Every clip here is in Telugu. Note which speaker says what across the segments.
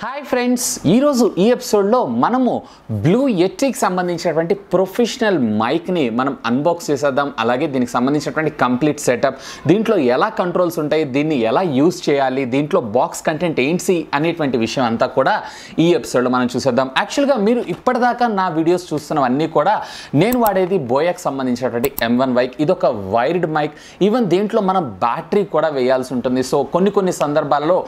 Speaker 1: హాయ్ ఫ్రెండ్స్ ఈరోజు ఈ ఎపిసోడ్లో మనము బ్లూ ఎట్టికి సంబంధించినటువంటి ప్రొఫెషనల్ మైక్ని మనం అన్బాక్స్ చేసేద్దాం. అలాగే దీనికి సంబంధించినటువంటి కంప్లీట్ సెటప్ దీంట్లో ఎలా కంట్రోల్స్ ఉంటాయి? దీన్ని ఎలా యూస్ చేయాలి? దీంట్లో బాక్స్ కంటెంట్ ఏంటి అనేటువంటి విషయం అంతా కూడా ఈ ఎపిసోడ్లో మనం చూసేద్దాం. యాక్చువల్గా మీరు ఇప్పటిదాకా నా వీడియోస్ చూస్తున్నవన్నీ కూడా నేను వాడేది బోయాకి సంబంధించినటువంటి ఎం వన్ మైక్ ఇది ఒక వైర్డ్ మైక్ ఈవెన్ దీంట్లో మనం బ్యాటరీ కూడా వేయాల్సి ఉంటుంది. సో కొన్ని కొన్ని సందర్భాలలో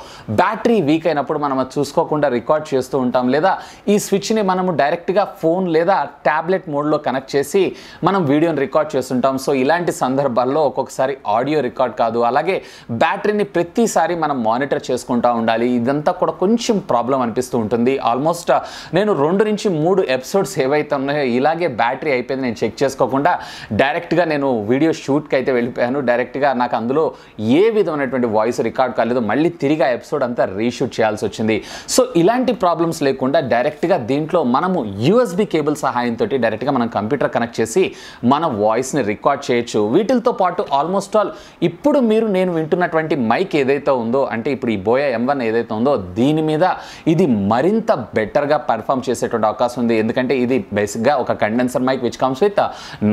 Speaker 1: బ్యాటరీ వీక్ అయినప్పుడు మనం చూసుకో చూసుకోకుండా రికార్డ్ చేస్తూ ఉంటాం లేదా ఈ స్విచ్ని మనము డైరెక్ట్గా ఫోన్ లేదా ట్యాబ్లెట్ మోడ్లో కనెక్ట్ చేసి మనం వీడియోని రికార్డ్ చేస్తుంటాం. సో ఇలాంటి సందర్భాల్లో ఒక్కొక్కసారి ఆడియో రికార్డ్ కాదు. అలాగే బ్యాటరీని ప్రతిసారి మనం మానిటర్ చేసుకుంటూ ఉండాలి. ఇదంతా కూడా కొంచెం ప్రాబ్లం అనిపిస్తూ ఉంటుంది. ఆల్మోస్ట్ నేను రెండు నుంచి మూడు ఎపిసోడ్స్ ఏవైతే ఉన్నాయో ఇలాగే బ్యాటరీ అయిపోయింది నేను చెక్ చేసుకోకుండా డైరెక్ట్గా నేను వీడియో షూట్కి అయితే వెళ్ళిపోయాను. డైరెక్ట్గా నాకు అందులో ఏ విధమైనటువంటి వాయిస్ రికార్డ్ కాలేదు మళ్ళీ తిరిగి ఆ ఎపిసోడ్ అంతా రీషూట్ చేయాల్సి వచ్చింది. సో ఇలాంటి ప్రాబ్లమ్స్ లేకుండా డైరెక్ట్గా దీంట్లో మనము యూఎస్బి కేబుల్ సహాయంతో డైరెక్ట్గా మనం కంప్యూటర్ కనెక్ట్ చేసి మన వాయిస్ని రికార్డ్ చేయొచ్చు. వీటితో పాటు ఆల్మోస్ట్ ఆల్ ఇప్పుడు మీరు నేను వింటున్నటువంటి మైక్ ఏదైతే ఉందో అంటే ఇప్పుడు ఈ బోయా ఎం వన్ ఏదైతే ఉందో దీని మీద ఇది మరింత బెటర్గా పర్ఫామ్ చేసేటువంటి అవకాశం ఉంది. ఎందుకంటే ఇది బేసిక్గా ఒక condenser mic which comes with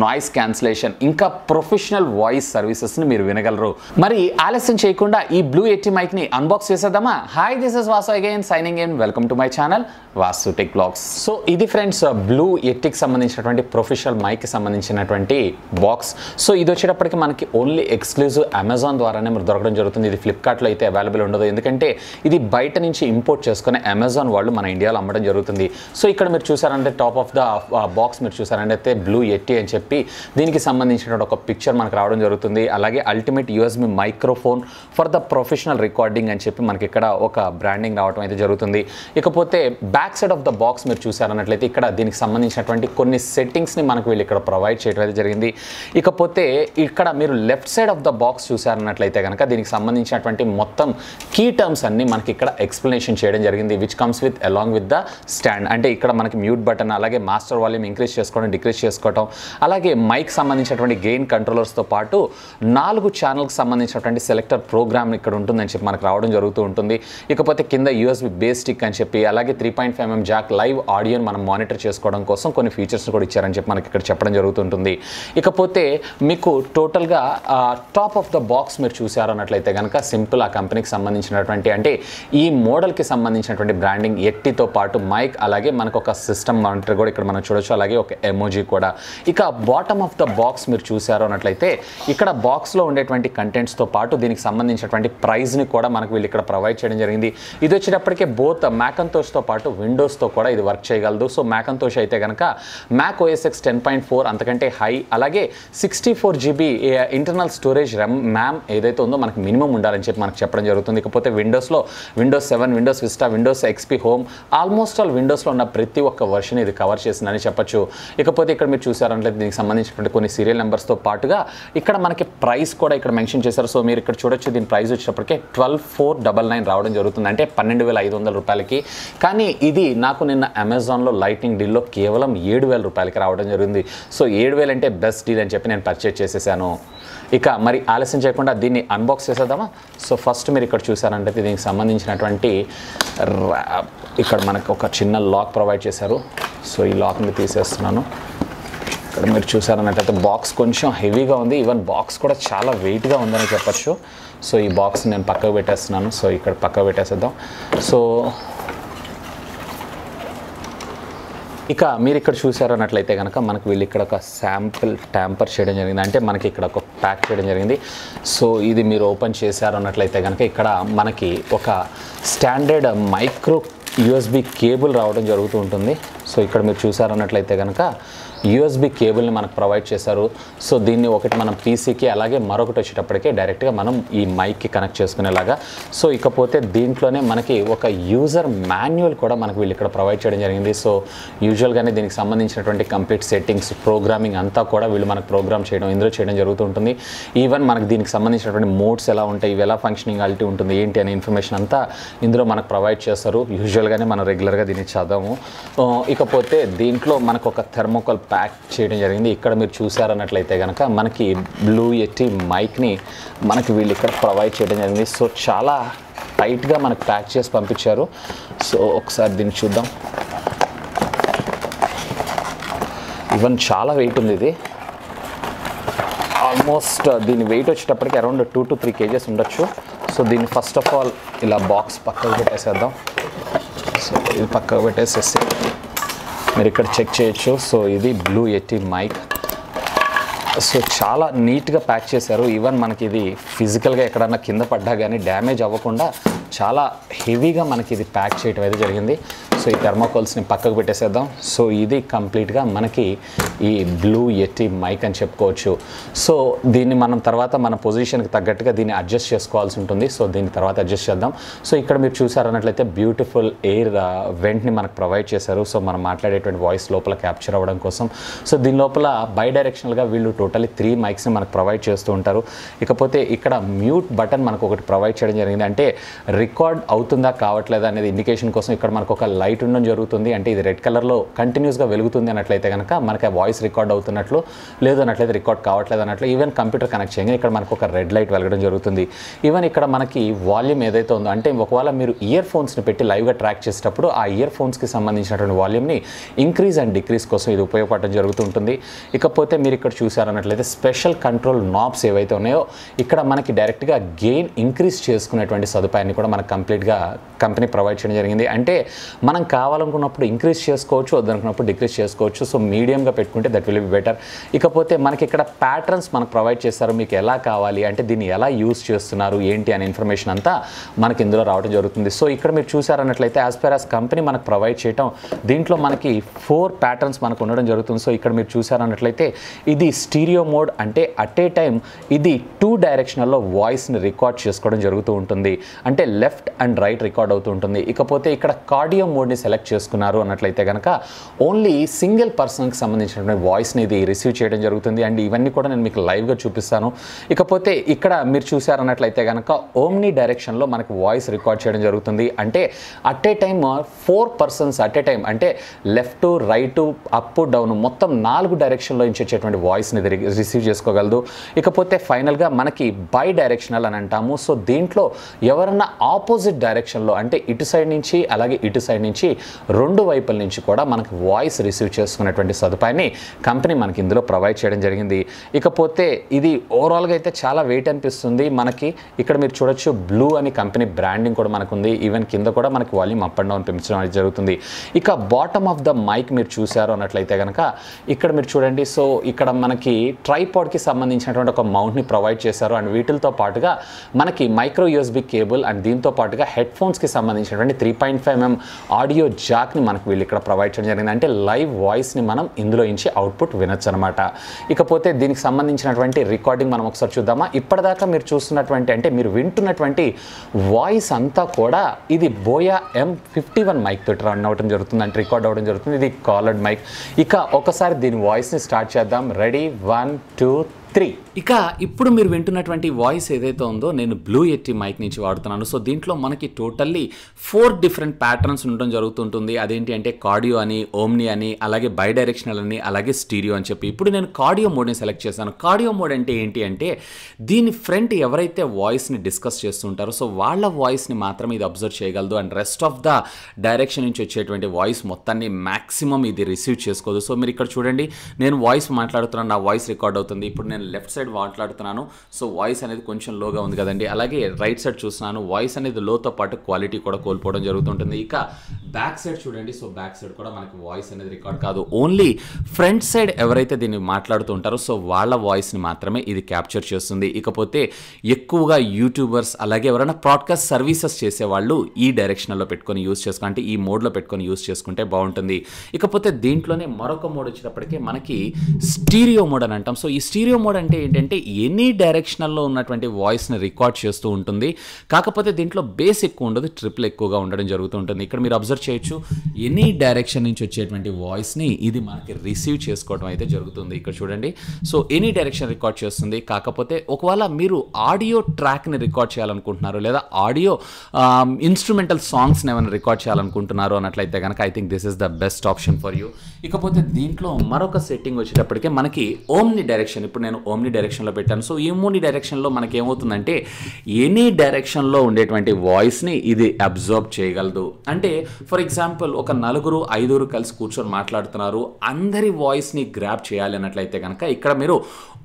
Speaker 1: noise cancellation ఇంకా ప్రొఫెషనల్ వాయిస్ సర్వీసెస్ని మీరు వినగలరు. మరి ఆలస్యం చేయకుండా ఈ బ్లూ ఎట్టి మైక్ని అన్బాక్స్ చేసేద్దామా? Hi this is Vasu again signing in welcome to my channel Vasu tech blogs so ఇది ఫ్రెండ్స్ uh, బ్లూ ఎట్టికి సంబంధించినటువంటి ప్రొఫెషనల్ మైక్కి సంబంధించినటువంటి బాక్స్ సో ఇది వచ్చేటప్పటికి మనకి ఓన్లీ ఎక్స్క్లూజివ్ అమెజాన్ ద్వారానే మరి దొరకడం జరుగుతుంది. ఇది ఫ్లిప్కార్ట్లో అయితే అవైలబుల్ ఉండదు. ఎందుకంటే ఇది బయట నుంచి ఇంపోర్ట్ చేసుకునే అమెజాన్ వాళ్ళు మన ఇండియాలో అమ్మడం జరుగుతుంది. సో ఇక్కడ మీరు చూసారంటే టాప్ ఆఫ్ ద బాక్స్ మీరు చూసారంటే అయితే బ్లూ ఎట్టి అని చెప్పి దీనికి సంబంధించినటువంటి ఒక పిక్చర్ మనకు రావడం జరుగుతుంది. అలాగే ultimate USB microphone for the professional recording అని చెప్పి మనకి ఇక్కడ ఒక బ్రాండింగ్ రావడం అయితే జరుగుతుంది. ఇకపోతే back side of the box మీరు చూసారన్నట్లయితే ఇక్కడ దీనికి సంబంధించినటువంటి కొన్ని సెట్టింగ్స్ని మనకు వీళ్ళు ఇక్కడ ప్రొవైడ్ చేయడం అయితే జరిగింది. ఇకపోతే ఇక్కడ మీరు left side of the box చూసారన్నట్లయితే కనుక దీనికి సంబంధించినటువంటి మొత్తం కీ టర్మ్స్ అన్ని మనకి ఇక్కడ ఎక్స్ప్లెనేషన్ చేయడం జరిగింది which comes with along with the stand అంటే ఇక్కడ మనకి మ్యూట్ బటన్ అలాగే మాస్టర్ వాల్యూమ్ ఇంక్రీజ్ చేసుకోవడం డిక్రీజ్ చేసుకోవడం అలాగే మైక్ సంబంధించినటువంటి గెయిన్ కంట్రోలర్స్తో పాటు నాలుగు ఛానల్కి సంబంధించినటువంటి సెలెక్టర్ ప్రోగ్రామ్ ఇక్కడ ఉంటుందని చెప్పి మనకు రావడం జరుగుతూ ఉంటుంది. ఇకపోతే కింద యూఎస్బి బేస్ స్టిక్ అని చెప్పి అలాగే three point five mm jack live ఆడియోని మనం మానిటర్ చేసుకోవడం కోసం కొన్ని ఫీచర్స్ కూడా ఇచ్చారని చెప్పి మనకి ఇక్కడ చెప్పడం జరుగుతుంటుంది. ఇకపోతే మీకు టోటల్గా టాప్ ఆఫ్ ద బాక్స్ మీరు చూసారన్నట్లయితే కనుక సింపుల్ ఆ కంపెనీకి సంబంధించినటువంటి అంటే ఈ మోడల్కి సంబంధించినటువంటి బ్రాండింగ్ ఎట్టితో పాటు మైక్ అలాగే మనకు ఒక సిస్టమ్ మానిటర్ కూడా ఇక్కడ మనం చూడొచ్చు అలాగే ఒక ఎమోజీ కూడా. ఇక బాటమ్ ఆఫ్ ద బాక్స్ మీరు చూసారు అన్నట్లయితే ఇక్కడ బాక్స్లో ఉండేటువంటి కంటెంట్స్తో పాటు దీనికి సంబంధించినటువంటి ప్రైజ్ని కూడా మనకు వీళ్ళు ఇక్కడ ప్రొవైడ్ చేయడం జరిగింది. ఇది వచ్చేటప్పటికే బోత్ మ్యాకంతోష్తో పాటు విండోస్తో కూడా ఇది వర్క్ చేయగలదు. సో మ్యాకంతోష్ అయితే కనుక Mac OS X ten point four అంతకంటే హై అలాగే sixty four GB internal storage RAM ma'am ఏదైతే ఉందో మనకి మినిమం ఉండాలని చెప్పి మనకు చెప్పడం జరుగుతుంది. ఇకపోతే విండోస్లో Windows seven Windows Vista Windows XP home almost all విండోస్లో ఉన్న ప్రతి ఒక్క వర్షన్ ఇది కవర్ చేసిందని చెప్పొచ్చు. ఇకపోతే ఇక్కడ మీరు చూసారంటే దీనికి సంబంధించినటువంటి కొన్ని సీరియల్ నెంబర్స్తో పాటుగా ఇక్కడ మనకి ప్రైస్ కూడా ఇక్కడ మెన్షన్ చేశారు. సో మీరు ఇక్కడ చూడొచ్చు దీని ప్రైస్ వచ్చేటప్పటికే ట్వెల్వ్ ఫోర్ డబల్ నైన్ రావడం జరుగుతుంది. అంటే పన్నెండు వేల ఐదు వందల రూపాయలకి. కానీ ఇది నాకు నిన్న అమెజాన్లో లైటింగ్ డీల్లో కేవలం ఏడు వేల రూపాయలకి రావడం జరిగింది. సో ఏడు వేలు అంటే బెస్ట్ డీల్ అని చెప్పి నేను పర్చేజ్ చేసేసాను. ఇక మరి ఆలస్యం చేయకుండా దీన్ని అన్బాక్స్ చేసేద్దామా? సో ఫస్ట్ మీరు ఇక్కడ చూసారంటే దీనికి సంబంధించినటువంటి ఇక్కడ మనకు ఒక చిన్న లాక్ ప్రొవైడ్ చేశారు. సో ఈ లాక్ని తీసేస్తున్నాను. ఇక్కడ మీరు చూసారన్నట్టయితే బాక్స్ కొంచెం హెవీగా ఉంది. ఈవెన్ బాక్స్ కూడా చాలా వెయిట్గా ఉందని చెప్పొచ్చు. సో ఈ బాక్స్ నేను పక్కకు పెట్టేస్తున్నాను. సో ఇక్కడ పక్కకు పెట్టేసేద్దాం. సో ఇక మీరు ఇక్కడ చూసారన్నట్లయితే కనుక మనకు వీళ్ళు ఇక్కడ ఒక శాంపిల్ ట్యాంపర్ చేయడం జరిగింది. అంటే మనకి ఇక్కడ ఒక ప్యాక్ చేయడం జరిగింది. సో ఇది మీరు ఓపెన్ చేశారు అన్నట్లయితే కనుక ఇక్కడ మనకి ఒక స్టాండర్డ్ మైక్రో యూఎస్బి కేబుల్ రావడం జరుగుతూ ఉంటుంది. సో ఇక్కడ మీరు చూసారన్నట్లయితే కనుక యూఎస్బి కేబుల్ని మనకు ప్రొవైడ్ చేశారు. సో దీన్ని ఒకటి మనం పీసీకి అలాగే మరొకటి వచ్చేటప్పటికే డైరెక్ట్గా మనం ఈ మైక్కి కనెక్ట్ చేసుకునేలాగా. సో ఇకపోతే దీంట్లోనే మనకి ఒక యూజర్ మాన్యువల్ కూడా మనకు వీళ్ళు ఇక్కడ ప్రొవైడ్ చేయడం జరిగింది. సో యూజువల్గానే దీనికి సంబంధించినటువంటి కంప్లీట్ సెట్టింగ్స్ ప్రోగ్రామింగ్ అంతా కూడా వీళ్ళు మనకు ప్రోగ్రామ్ చేయడం ఇందులో చేయడం జరుగుతుంటుంది ఈవెన్ మనకు దీనికి సంబంధించినటువంటి మోడ్స్ ఎలా ఉంటాయి ఇవి ఎలా ఫంక్షనింగాలిటీ ఉంటుంది ఏంటి అనే ఇన్ఫర్మేషన్ అంతా ఇందులో మనకు ప్రొవైడ్ చేస్తారు. యూజువల్గానే మనం రెగ్యులర్గా దీన్ని చదవము. ఇకపోతే దీంట్లో మనకు ఒక థర్మోకాల్ ప్యాక్ చేయడం జరిగింది. ఇక్కడ మీరు చూసారన్నట్లయితే కనుక మనకి బ్లూ ఎట్టి మైక్ని మనకి వీళ్ళు ఇక్కడ ప్రొవైడ్ చేయడం జరిగింది. సో చాలా టైట్గా మనకు ప్యాక్ చేసి పంపించారు. సో ఒకసారి దీన్ని చూద్దాం. ఈవెన్ చాలా వెయిట్ ఉంది ఇది. ఆల్మోస్ట్ దీని వెయిట్ వచ్చేటప్పటికి around two to three KGs ఉండొచ్చు. సో దీన్ని ఫస్ట్ ఆఫ్ ఆల్ ఇలా బాక్స్ పక్కకు పెట్టేసేద్దాం. సో ఇది పక్కకు పెట్టేసేసి మీరు ఇక్కడ చెక్ చేయొచ్చు. సో ఇది బ్లూ ఎట్టి మైక్ సో చాలా నీట్గా ప్యాక్ చేశారు. ఈవెన్ మనకి ఇది ఫిజికల్గా ఎక్కడన్నా కింద పడ్డా కానీ డ్యామేజ్ అవ్వకుండా చాలా హెవీగా మనకి ఇది ప్యాక్ చేయటం అయితే జరిగింది. సో ఈ థర్మాకోల్స్ని పక్కకు పెట్టేసేద్దాం. సో ఇది కంప్లీట్గా మనకి ఈ బ్లూ ఎట్టి మైక్ అని చెప్పుకోవచ్చు. సో దీన్ని మనం తర్వాత మన పొజిషన్కి తగ్గట్టుగా దీన్ని అడ్జస్ట్ చేసుకోవాల్సి ఉంటుంది. సో దీన్ని తర్వాత అడ్జస్ట్ చేద్దాం. సో ఇక్కడ మీరు చూసారన్నట్లయితే బ్యూటిఫుల్ ఎయిర్ వెంట్ని మనకు ప్రొవైడ్ చేశారు. సో మనం మాట్లాడేటువంటి వాయిస్ లోపల క్యాప్చర్ అవ్వడం కోసం. సో దీని లోపల బై డైరెక్షనల్గా వీళ్ళు టోటలీ త్రీ మైక్స్ని మనకు ప్రొవైడ్ చేస్తూ ఉంటారు. ఇకపోతే ఇక్కడ మ్యూట్ బటన్ మనకు ఒకటి ప్రొవైడ్ చేయడం జరిగింది. అంటే రికార్డ్ అవుతుందా కావట్లేదా అనేది ఇండికేషన్ కోసం ఇక్కడ మనకు ఒక లైట్ ఉండడం జరుగుతుంది. అంటే ఇది రెడ్ కలర్లో కంటిన్యూస్గా వెలుగుతుంది అన్నట్లయితే కనుక మనకి వాయిస్ రికార్డ్ అవుతున్నట్లు లేదు అన్నట్లయితే రికార్డ్ కావట్లేదు అన్నట్లు ఈవెన్ కంప్యూటర్ కనెక్ట్ చేయగా ఇక్కడ మనకు ఒక రెడ్ లైట్ వెలగడం జరుగుతుంది. ఈవెన్ ఇక్కడ మనకి వాల్యూమ్ ఏదైతే ఉందో అంటే ఒకవేళ మీరు ఇయర్ ఫోన్స్ని పెట్టి లైవ్గా ట్రాక్ చేసేటప్పుడు ఆ ఇయర్ ఫోన్స్కి సంబంధించినటువంటి వాల్యూమ్ని ఇంక్రీజ్ అండ్ డిక్రీజ్ కోసం ఇది ఉపయోగపడడం జరుగుతుంటుంది ఇకపోతే మీరు ఇక్కడ చూసారన్నట్లయితే స్పెషల్ కంట్రోల్ నాబ్స్ ఏవైతే ఉన్నాయో ఇక్కడ మనకి డైరెక్ట్గా గెయిన్ ఇంక్రీజ్ చేసుకునేటువంటి సదుపాయాన్ని కూడా మనకు కంప్లీట్గా కంపెనీ ప్రొవైడ్ చేయడం జరిగింది. అంటే మన మనం కావాలనుకున్నప్పుడు ఇంక్రీజ్ చేసుకోవచ్చు వద్దనుకున్నప్పుడు డిక్రీజ్ చేసుకోవచ్చు. సో మీడియంగా పెట్టుకుంటే దట్ విల్ బి బెటర్ ఇకపోతే మనకి ఇక్కడ ప్యాటర్న్స్ మనకు ప్రొవైడ్ చేస్తారు. మీకు ఎలా కావాలి? అంటే దీన్ని ఎలా యూస్ చేస్తున్నారు? ఏంటి అనే ఇన్ఫర్మేషన్ అంతా మనకి ఇందులో రావడం జరుగుతుంది. సో ఇక్కడ మీరు చూసారన్నట్లయితే యాజ్ పర్ యాజ్ కంపెనీ మనకు ప్రొవైడ్ చేయటం దీంట్లో మనకి ఫోర్ ప్యాటర్న్స్ మనకు ఉండడం జరుగుతుంది. సో ఇక్కడ మీరు చూసారన్నట్లయితే ఇది స్టీరియో మోడ్ అంటే అట్ ఏ టైం ఇది టూ డైరెక్షనల్లో వాయిస్ని రికార్డ్ చేసుకోవడం జరుగుతూ ఉంటుంది. అంటే లెఫ్ట్ అండ్ రైట్ రికార్డ్ అవుతూ ఉంటుంది. ఇకపోతే ఇక్కడ కార్డియో మోడ్ మోడ్ని సెలెక్ట్ చేసుకున్నారు అన్నట్లయితే కనుక ఓన్లీ సింగిల్ పర్సన్కి సంబంధించినటువంటి వాయిస్ని ఇది రిసీవ్ చేయడం జరుగుతుంది. అండ్ ఇవన్నీ కూడా నేను మీకు లైవ్గా చూపిస్తాను. ఇకపోతే ఇక్కడ మీరు చూసారన్నట్లయితే కనుక ఓమ్ని డైరెక్షన్లో మనకు వాయిస్ రికార్డ్ చేయడం జరుగుతుంది. అంటే at a time four persons at a time అంటే లెఫ్ట్ రైట్ అప్ డౌన్ మొత్తం నాలుగు డైరెక్షన్లో ఇచ్చేటువంటి వాయిస్ని రిసీవ్ చేసుకోగలదు. ఇకపోతే ఫైనల్గా మనకి బై డైరెక్షనల్ అని అంటాము. సో దీంట్లో ఎవరన్నా ఆపోజిట్ డైరెక్షన్లో అంటే ఇటు సైడ్ నుంచి అలాగే ఇటు సైడ్ నుంచి రెండు వైపుల నుంచి కూడా మనకి వాయిస్ రిసీవ్ చేసుకునేటువంటి సదుపాయాన్ని కంపెనీ మనకి ఇందులో ప్రొవైడ్ చేయడం జరిగింది. ఇకపోతే ఇది ఓవరాల్గా అయితే చాలా వెయిట్ అనిపిస్తుంది. మనకి ఇక్కడ మీరు చూడొచ్చు బ్లూ అని కంపెనీ బ్రాండింగ్ కూడా మనకు ఉంది ఈవెన్ కింద కూడా మనకి వాల్యూమ్ అప్ అండ్ డౌన్ పెంచడం అనేది జరుగుతుంది. ఇక బాటమ్ ఆఫ్ ద మైక్ మీరు చూశారు అన్నట్లయితే కనుక ఇక్కడ మీరు చూడండి. సో ఇక్కడ మనకి ట్రైపాడ్కి సంబంధించినటువంటి ఒక మౌంట్ని ప్రొవైడ్ చేశారు. అండ్ వీటితో పాటుగా మనకి మైక్రో యూఎస్బి కేబుల్ అండ్ దీంతో పాటుగా హెడ్ ఫోన్స్కి సంబంధించినటువంటి three point five mm audio జాక్ని మనకు వీళ్ళు ఇక్కడ ప్రొవైడ్ చేయడం జరిగింది. అంటే లైవ్ వాయిస్ని మనం ఇందులో నుంచి అవుట్పుట్ వినొచ్చు అనమాట ఇకపోతే దీనికి సంబంధించినటువంటి రికార్డింగ్ మనం ఒకసారి చూద్దామా? ఇప్పటిదాకా మీరు చూస్తున్నటువంటి అంటే మీరు వింటున్నటువంటి వాయిస్ అంతా కూడా ఇది Boya M fifty one mic తోటి రన్ అవ్వడం జరుగుతుంది. అంటే రికార్డ్ అవ్వడం జరుగుతుంది. ఇది కాలర్డ్ మైక్ ఇక ఒకసారి దీని వాయిస్ని స్టార్ట్ చేద్దాం. Ready one two three.
Speaker 2: ఇక ఇప్పుడు మీరు వింటున్నటువంటి వాయిస్ ఏదైతే ఉందో నేను బ్లూ ఎట్టి మైక్ నుంచి వాడుతున్నాను. సో దీంట్లో మనకి టోటల్లీ ఫోర్ డిఫరెంట్ ప్యాటర్న్స్ ఉండడం జరుగుతుంటుంది. అదేంటి అంటే కార్డియో అని ఓమ్ని అని అలాగే బై డైరెక్షనల్ అని అలాగే స్టీరియో అని చెప్పి. ఇప్పుడు నేను కార్డియో మోడ్ని సెలెక్ట్ చేశాను. కార్డియో మోడ్ అంటే ఏంటి అంటే దీని ఫ్రంట్ ఎవరైతే వాయిస్ని డిస్కస్ చేస్తుంటారో సో వాళ్ళ వాయిస్ని మాత్రమే ఇది అబ్జర్వ్ చేయగలదు. And rest of the direction నుంచి వచ్చేటువంటి వాయిస్ మొత్తాన్ని మ్యాక్సిమం ఇది రిసీవ్ చేసుకోదు. సో మీరు ఇక్కడ చూడండి నేను వాయిస్ మాట్లాడుతున్నాను నా వాయిస్ రికార్డ్ అవుతుంది. ఇప్పుడు నేను లెఫ్ట్ సైడ్ మాట్లాడుతున్నాను సో వాయిస్ అనేది కొంచెం లోగా ఉంది కదండి. అలాగే రైట్ సైడ్ చూస్తున్నాను వాయిస్ అనేది లోతో పాటు క్వాలిటీ కూడా కోల్పోవడం జరుగుతుంటుంది. ఇక బ్యాక్ సైడ్ చూడండి. సో బ్యాక్ సైడ్ కూడా మనకి వాయిస్ అనేది రికార్డ్ కాదు. ఓన్లీ ఫ్రంట్ సైడ్ ఎవరైతే దీన్ని మాట్లాడుతూ ఉంటారో సో వాళ్ళ వాయిస్ని మాత్రమే ఇది క్యాప్చర్ చేస్తుంది. ఇకపోతే ఎక్కువగా యూట్యూబర్స్ అలాగే ఎవరైనా ప్రాడ్కాస్ట్ సర్వీసెస్ చేసేవాళ్ళు ఈ డైరెక్షన్లో పెట్టుకొని యూస్ చేసుకుంటే అంటే ఈ మోడ్లో పెట్టుకొని యూస్ చేసుకుంటే బాగుంటుంది. ఇకపోతే దీంట్లోనే మరొక మోడ్ వచ్చేటప్పటికే మనకి స్టీరియో మోడ్ అని అంటాం. సో ఈ స్టీరియో మోడ్ అంటే ఏంటంటే ఎనీ డైరెక్షనల్లో ఉన్నటువంటి వాయిస్ని రికార్డ్ చేస్తూ ఉంటుంది. కాకపోతే దీంట్లో బేస్ ఎక్కువ ఉండదు ట్రిపుల్ ఎక్కువగా ఉండడం జరుగుతూ ఉంటుంది. ఇక్కడ మీరు అబ్జర్వ్ చేయొచ్చు. ఎనీ డైరెక్షన్ నుంచి వచ్చేటువంటి వాయిస్ని ఇది మనకి రిసీవ్ చేసుకోవడం అయితే జరుగుతుంది ఇక్కడ చూడండి. సో ఎనీ డైరెక్షన్ రికార్డ్ చేస్తుంది. కాకపోతే ఒకవేళ మీరు ఆడియో ట్రాక్ని రికార్డ్ చేయాలనుకుంటున్నారు లేదా ఆడియో ఇన్స్ట్రుమెంటల్ సాంగ్స్ని ఏమైనా రికార్డ్ చేయాలనుకుంటున్నారు అన్నట్లయితే కనుక I think this is the best option for you ఇకపోతే దీంట్లో మరొక సెట్టింగ్ వచ్చేటప్పటికే మనకి ఓమ్ని డైరెక్షన్ ఇప్పుడు నేను ఓమ్ని డైరెక్షన్లో పెట్టాను. సో ఈ మూని డైరెక్షన్లో మనకి ఏమవుతుందంటే ఎనీ డైరెక్షన్లో ఉండేటువంటి వాయిస్ని ఇది అబ్జర్వ్ చేయగలదు. అంటే ఫర్ ఎగ్జాంపుల్ ఒక నలుగురు ఐదుగురు కలిసి కూర్చొని మాట్లాడుతున్నారు. అందరి వాయిస్ని గ్రాప్ చేయాలి అన్నట్లయితే కనుక ఇక్కడ మీరు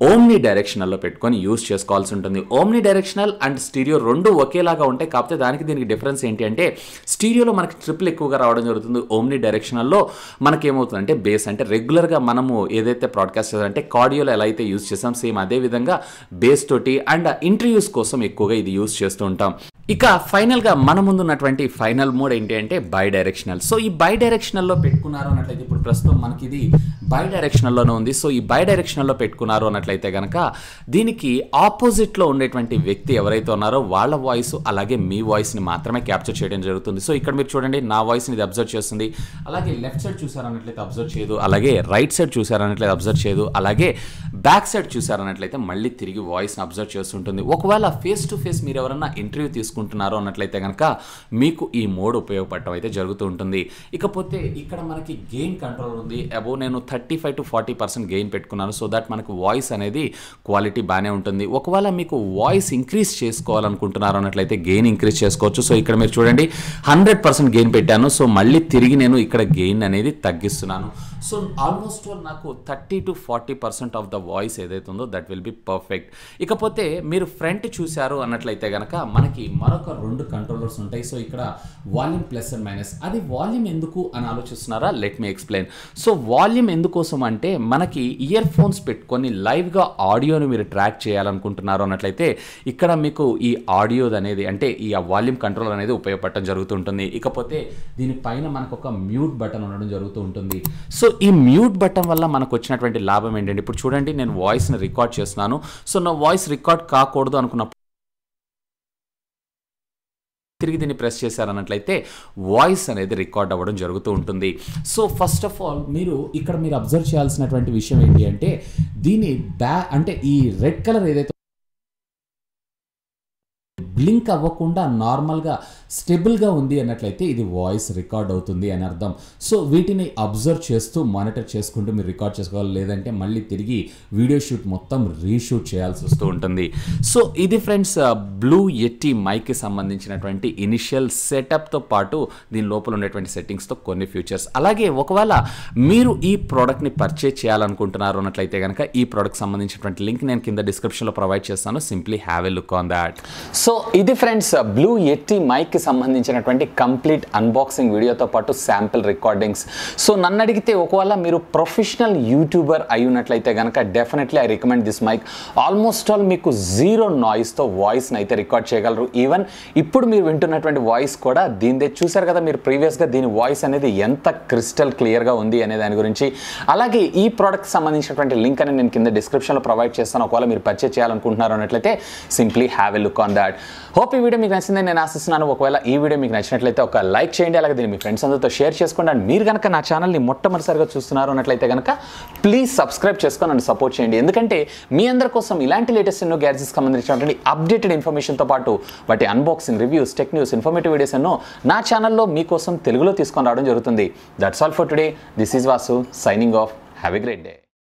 Speaker 2: ఓమ్ని డైరెక్షనల్లో పెట్టుకొని యూస్ చేసుకోవాల్సి ఉంటుంది. ఓమ్ని డైరెక్షనల్ అండ్ స్టీరియో రెండు ఒకేలాగా ఉంటాయి. కాకపోతే దానికి దీనికి డిఫరెన్స్ ఏంటి అంటే స్టీరియోలో మనకి ట్రిపుల్ ఎక్కువగా రావడం జరుగుతుంది. ఓమ్ని డైరెక్షనల్లో మనకి ఏమవుతుందంటే బేస్ అంటే రెగ్యులర్గా మనము ఏదైతే బ్రాడ్కాస్ట్ అంటే కార్డియోలో ఎలా అయితే యూస్ చేసాం సేమ్ అదే విధంగా బేస్ తోటి అండ్ ఇంటర్వ్యూస్ కోసం ఎక్కువగా ఇది యూస్ చేస్తూ ఉంటాం. ఇక ఫైనల్గా మన ముందున్నటువంటి ఫైనల్ మోడ్ ఏంటి అంటే బై డైరెక్షనల్ సో ఈ బై డైరెక్షనల్లో పెట్టుకున్నారు అన్నట్లయితే ఇప్పుడు ప్రస్తుతం మనకి ఇది బై డైరెక్షనల్లోనే ఉంది. సో ఈ బై డైరెక్షనల్లో పెట్టుకున్నారు అన్నట్లయితే కనుక దీనికి ఆపోజిట్లో ఉండేటువంటి వ్యక్తి ఎవరైతే ఉన్నారో వాళ్ళ వాయిస్ అలాగే మీ వాయిస్ని మాత్రమే క్యాప్చర్ చేయడం జరుగుతుంది. సో ఇక్కడ మీరు చూడండి నా వాయిస్ని ఇది అబ్జర్వ్ చేస్తుంది. అలాగే లెఫ్ట్ సైడ్ చూసారన్నట్లయితే అబ్జర్వ్ చేయదు. అలాగే రైట్ సైడ్ చూసారన్నట్లయితే అబ్జర్వ్ చేయదు. అలాగే బ్యాక్ సైడ్ చూసారన్నట్లయితే మళ్ళీ తిరిగి వాయిస్ని అబ్జర్వ్ చేస్తుంటుంది. ఒకవేళ ఫేస్ టు ఫేస్ మీరు ఎవరన్నా ఇంటర్వ్యూ తీసుకుంటున్నారో అన్నట్లయితే కనుక మీకు ఈ మోడ్ ఉపయోగపడటం అయితే జరుగుతూ ఉంటుంది. ఇకపోతే ఇక్కడ మనకి గెయిన్ కంట్రోల్ ఉంది. అబో నేను thirty five to forty percent gain పెట్టుకున్నాను. సో దట్ మనకు వాయిస్ అనేది క్వాలిటీ బాగానే ఉంటుంది. ఒకవేళ మీకు వాయిస్ ఇంక్రీజ్ చేసుకోవాలనుకుంటున్నారు అన్నట్లయితే గెయిన్ ఇంక్రీజ్ చేసుకోవచ్చు. సో ఇక్కడ మీరు చూడండి హండ్రెడ్ పర్సెంట్ గెయిన్ పెట్టాను. సో మళ్ళీ తిరిగి నేను ఇక్కడ గెయిన్ అనేది తగ్గిస్తున్నాను. సో ఆల్మోస్ట్ నాకు thirty to forty percent of the voice ఏదైతే ఉందో దట్ విల్ బి పర్ఫెక్ట్ ఇకపోతే మీరు ఫ్రంట్ చూశారు అన్నట్లయితే కనుక మనకి మరొక రెండు కంట్రోలర్స్ ఉంటాయి. సో ఇక్కడ వాల్యూమ్ ప్లస్ అండ్ మైనస్ అది వాల్యూమ్ ఎందుకు అని ఆలోచిస్తున్నారా? Let me explain so volume ఎందుకోసం అంటే మనకి ఇయర్ ఫోన్స్ పెట్టుకొని లైవ్గా ఆడియోని మీరు ట్రాక్ చేయాలనుకుంటున్నారు అన్నట్లయితే ఇక్కడ మీకు ఈ ఆడియోది అనేది అంటే ఈ వాల్యూమ్ కంట్రోల్ అనేది ఉపయోగపడటం జరుగుతుంటుంది. ఇకపోతే దీనిపైన మనకు ఒక మ్యూట్ బటన్ ఉండడం జరుగుతూ ఉంటుంది. సో ఈ మ్యూట్ బటన్ వల్ల మనకు వచ్చినటువంటి లాభం ఏంటంటే ఇప్పుడు చూడండి నేను వాయిస్ని రికార్డ్ చేస్తున్నాను. సో నా వాయిస్ రికార్డ్ కాకూడదు అనుకున్నప్పుడు తిరిగి దీన్ని ప్రెస్ చేశారన్నట్లయితే వాయిస్ అనేది రికార్డ్ అవ్వడం జరుగుతూ ఉంటుంది. సో ఫస్ట్ ఆఫ్ ఆల్ మీరు ఇక్కడ మీరు అబ్జర్వ్ చేయాల్సినటువంటి విషయం ఏంటి అంటే దీని బ్యా అంటే ఈ రెడ్ కలర్ ఏదైతే బ్లింక్ అవ్వకుండా నార్మల్గా స్టెబుల్గా ఉంది అన్నట్లయితే ఇది వాయిస్ రికార్డ్ అవుతుంది అని అర్థం. సో వీటిని అబ్జర్వ్ చేస్తూ మానిటర్ చేసుకుంటూ మీరు రికార్డ్ చేసుకోవాలి. లేదంటే మళ్ళీ తిరిగి వీడియో షూట్ మొత్తం రీషూట్ చేయాల్సి వస్తూ ఉంటుంది. సో ఇది ఫ్రెండ్స్ బ్లూ ఎట్టి మైక్కి సంబంధించినటువంటి ఇనిషియల్ సెటప్తో పాటు దీని లోపల ఉండేటువంటి సెట్టింగ్స్తో కొన్ని ఫ్యూచర్స్. అలాగే ఒకవేళ మీరు ఈ ప్రోడక్ట్ని పర్చేజ్ చేయాలనుకుంటున్నారు అన్నట్లయితే కనుక ఈ ప్రోడక్ట్ సంబంధించినటువంటి లింక్ నేను కింద డిస్క్రిప్షన్లో ప్రొవైడ్ చేస్తాను. Simply have a look on that
Speaker 1: so ఇది ఫ్రెండ్స్ బ్లూ ఎట్టి మైక్ సంబంధించినటువంటి కంప్లీట్ అన్బాక్సింగ్ వీడియోతో పాటు శాంపిల్ రికార్డింగ్స్ సో నన్ను అడిగితే ఒకవేళ మీరు ప్రొఫెషనల్ యూట్యూబర్ అయి ఉన్నట్లయితే కనుక definitely I recommend this mic almost all మీకు జీరో నాయిస్తో వాయిస్ని అయితే రికార్డ్ చేయగలరు. ఈవెన్ ఇప్పుడు మీరు వింటున్నటువంటి వాయిస్ కూడా దీనిదే చూశారు కదా మీరు ప్రీవియస్గా దీని వాయిస్ అనేది ఎంత క్రిస్టల్ క్లియర్గా ఉంది అనే దాని గురించి. అలాగే ఈ ప్రోడక్ట్ సంబంధించినటువంటి లింక్ అని నేను కింద డిస్క్రిప్షన్లో ప్రొవైడ్ చేస్తాను. ఒకవేళ మీరు పర్చేస్ చేయాలనుకుంటున్నారు అన్నట్లయితే simply have a look on that hope ఈ వీడియో మీకు నచ్చిందని నేను ఆశిస్తున్నాను. ఒకవేళ ఒకవేళ ఈ వీడియో మీకు నచ్చినట్లయితే ఒక లైక్ చేయండి అలాగే దీన్ని మీ ఫ్రెండ్స్ అందరితో షేర్ చేసుకోండి. అండ్ మీరు కనుక నా ఛానల్ని మొట్టమొదటిసారిగా చూస్తున్నారు అన్నట్లయితే కనుక ప్లీజ్ సబ్స్క్రైబ్ చేసుకొని నన్ను సపోర్ట్ చేయండి. ఎందుకంటే మీ అందరి కోసం ఇలాంటి లేటెస్ట్ ఎన్నో గ్యాడ్జెట్స్కి సంబంధించినటువంటి అప్డేటెడ్ ఇన్ఫర్మేషన్తో పాటు వాటి unboxing reviews tech news informative videos ఎన్నో నా ఛానల్లో మీకోసం తెలుగులో తీసుకొని రావడం జరుగుతుంది. That's all for today this is Vasu signing off have a great day